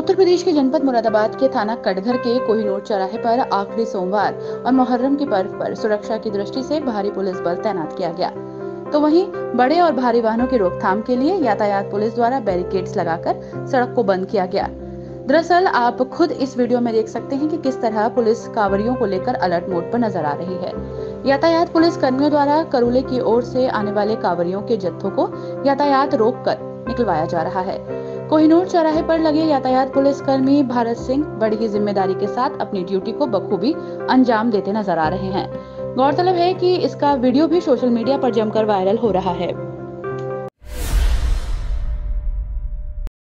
उत्तर प्रदेश के जनपद मुरादाबाद के थाना कटघर के कोहिनूर चौराहे पर आखिरी सोमवार और मुहर्रम के पर्व पर सुरक्षा की दृष्टि से भारी पुलिस बल तैनात किया गया। तो वहीं बड़े और भारी वाहनों की रोकथाम के लिए यातायात पुलिस द्वारा बैरिकेड्स लगाकर सड़क को बंद किया गया। दरअसल, आप खुद इस वीडियो में देख सकते हैं कि किस तरह पुलिस कांवरियों को लेकर अलर्ट मोड पर नज़र आ रही है। यातायात पुलिस कर्मियों द्वारा करूले की ओर से आने वाले कांवरियों के जत्थों को यातायात रोक कर निकलवाया जा रहा है। कोहिनूर चौराहे पर लगे यातायात पुलिस कर्मी भारत सिंह बड़ी ज़िम्मेदारी के साथ अपनी ड्यूटी को बखूबी अंजाम देते नज़र आ रहे हैं। गौरतलब है कि इसका वीडियो भी सोशल मीडिया पर जमकर वायरल हो रहा है।